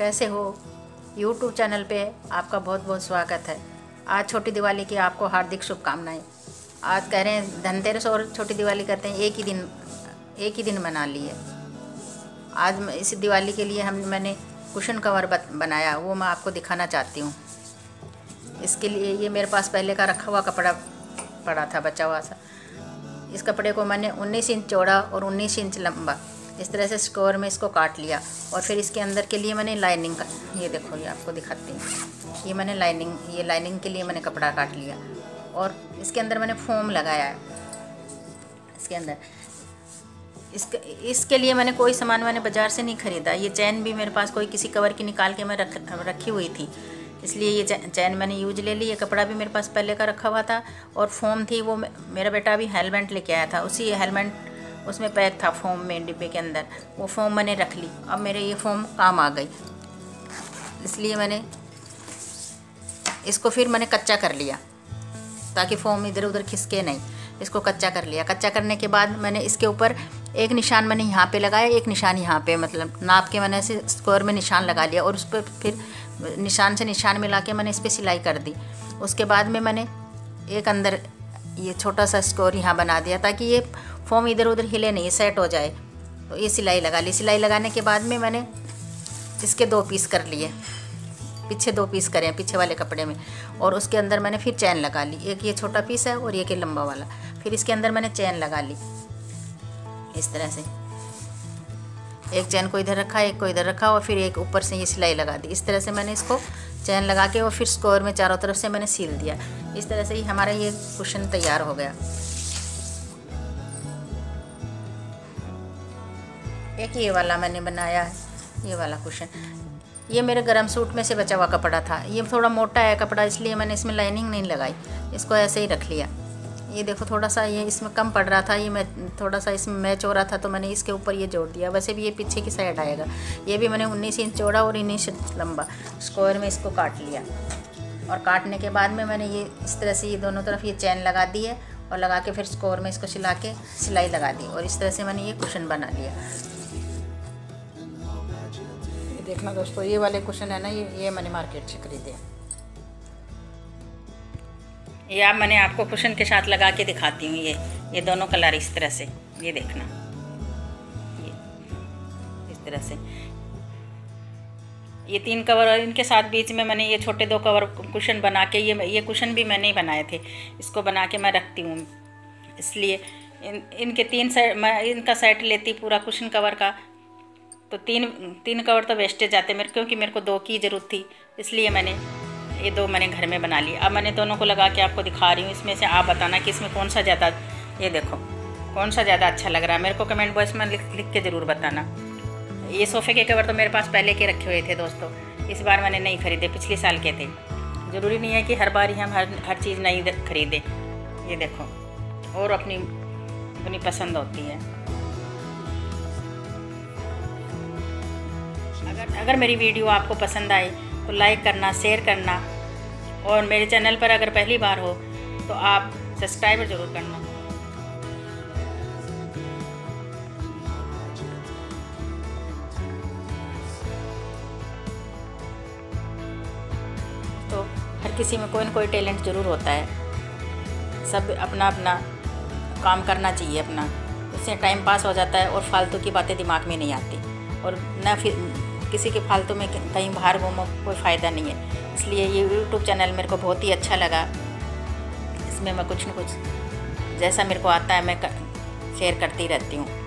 कैसे हो? YouTube channel पे आपका बहुत बहुत स्वागत है। आज छोटी दिवाली की आपको हार्दिक शुभकामनाएँ। आज कह रहे हैं, धनतेरस और छोटी दिवाली करते हैं, एक ही दिन, एक ही दिन मना लिए। आज इस दिवाली के लिए हम, मैंने कुशन कवर बनाया, वो मैं आपको दिखाना चाहती हूँ। इसके लिए ये मेरे पास पहले का रखा हुआ कपड़ा पड़ा था, बचा हुआ सा इस कपड़े को मैंने 19 इंच चौड़ा और 19 इंच लंबा इस तरह से स्कोर में इसको काट लिया और फिर इसके अंदर के लिए मैंने लाइनिंग का, ये देखो, ये आपको दिखाती हूँ। ये मैंने लाइनिंग ये लाइनिंग के लिए मैंने कपड़ा काट लिया और इसके अंदर मैंने फोम लगाया है। इसके अंदर। इसके इसके लिए मैंने कोई सामान मैंने बाज़ार से नहीं ख़रीदा। ये चैन भी मेरे पास कोई किसी कवर की निकाल के मैं रख, रखी हुई थी। इसलिए ये चैन मैंने यूज़ ले ली। ये कपड़ा भी मेरे पास पहले का रखा हुआ था और फोम थी वो मेरा बेटा भी हेलमेट लेके आया था। उसी हेलमेट उसमें पैक था फोम में डिब्बे के अंदर। वो फोम मैंने रख ली। अब मेरे ये फोम काम आ गई। इसलिए मैंने इसको फिर मैंने कच्चा कर लिया, ताकि फोम इधर उधर खिसके नहीं। इसको कच्चा कर लिया। कच्चा करने के बाद मैंने इसके ऊपर एक निशान मैंने यहाँ पे लगाया, एक निशान यहाँ पे मतलब नाप के मैंने ऐसे स्क्वायर में निशान लगा लिया और उस पर फिर निशान से निशान मिला के मैंने इस पर सिलाई कर दी। उसके बाद में मैंने एक अंदर ये छोटा सा स्कोर यहाँ बना दिया, ताकि ये फॉर्म इधर उधर हिले नहीं सेट हो जाए। तो ये सिलाई लगा ली। सिलाई लगाने के बाद में मैंने इसके दो पीस कर लिए। पीछे दो पीस करें पीछे वाले कपड़े में। और उसके अंदर मैंने फिर चैन लगा ली। एक ये छोटा पीस है और एक ये लंबा वाला। फिर इसके अंदर मैंने चैन लगा ली। इस तरह से। एक चैन को इधर रखा, एक को इधर रखा और फिर एक ऊपर से ये सिलाई लगा दी। इस तरह से मैंने इसको चैन लगा के और फिर स्कोर में चारों तरफ़ से मैंने सील दिया। इस तरह से ही हमारा ये कुशन तैयार हो गया। एक ये वाला मैंने बनाया है, ये वाला कुशन ये मेरे गर्म सूट में से बचा हुआ कपड़ा था। ये थोड़ा मोटा है कपड़ा, इसलिए मैंने इसमें लाइनिंग नहीं लगाई। इसको ऐसे ही रख लिया। ये देखो, थोड़ा सा ये इसमें कम पड़ रहा था, ये मैं थोड़ा सा इसमें मैच हो रहा था तो मैंने इसके ऊपर ये जोड़ दिया। वैसे भी ये पीछे की साइड आएगा। ये भी मैंने उन्नीस इंच चौड़ा और उन्नीस इंच लंबा। स्क्वायर में इसको काट लिया। और काटने के बाद में मैंने ये इस तरह से ये दोनों तरफ़ ये चैन लगा दी है और लगा के फिर स्कोर में इसको सिला के सिलाई लगा दी। और इस तरह से मैंने ये कुशन बना लिया। देखना दोस्तों, ये वाले कुशन है ना, ये ये मैंने मार्केट से खरीदे। ये अब मैंने आपको कुशन के साथ लगा के दिखाती हूँ, ये ये दोनों कलर इस तरह से, ये देखना। ये, इस तरह से। ये तीन कवर और इनके साथ बीच में मैंने ये छोटे दो कवर कुशन बना के, ये ये कुशन भी मैंने ही बनाए थे, इसको बना के मैं रखती हूँ। इसलिए इन, इनके तीन सेट मैं इनका सेट लेती पूरा कुशन कवर का तो तीन तीन कवर तो वेस्टेज जाते मेरे, क्योंकि मेरे को दो की ज़रूरत थी, इसलिए मैंने ये दो मैंने घर में बना ली। अब मैंने दोनों को लगा के आपको दिखा रही हूँ, इसमें से आप बताना कि इसमें कौन सा ज़्यादा, ये देखो कौन सा ज़्यादा अच्छा लग रहा है। मेरे को कमेंट बॉक्स में लिख लिख के ज़रूर बताना। ये सोफ़े के कवर तो मेरे पास पहले के रखे हुए थे दोस्तों, इस बार मैंने नहीं ख़रीदे, पिछले साल के थे। ज़रूरी नहीं है कि हर बार ही हम हर हर चीज़ नहीं ख़रीदें। ये देखो, और अपनी अपनी पसंद होती है। अगर मेरी वीडियो आपको पसंद आए तो लाइक करना शेयर करना। और मेरे चैनल पर अगर पहली बार हो तो आप सब्सक्राइब ज़रूर करना। तो हर किसी में कोई ना कोई टैलेंट ज़रूर होता है। सब अपना अपना काम करना चाहिए अपना। उससे टाइम पास हो जाता है और फालतू की बातें दिमाग में नहीं आती। और न फिर किसी के फालतू में कहीं बाहर घूमो, कोई फ़ायदा नहीं है। इसलिए ये यूट्यूब चैनल मेरे को बहुत ही अच्छा लगा। इसमें मैं कुछ न कुछ, जैसा मेरे को आता है, मैं शेयर करती रहती हूँ।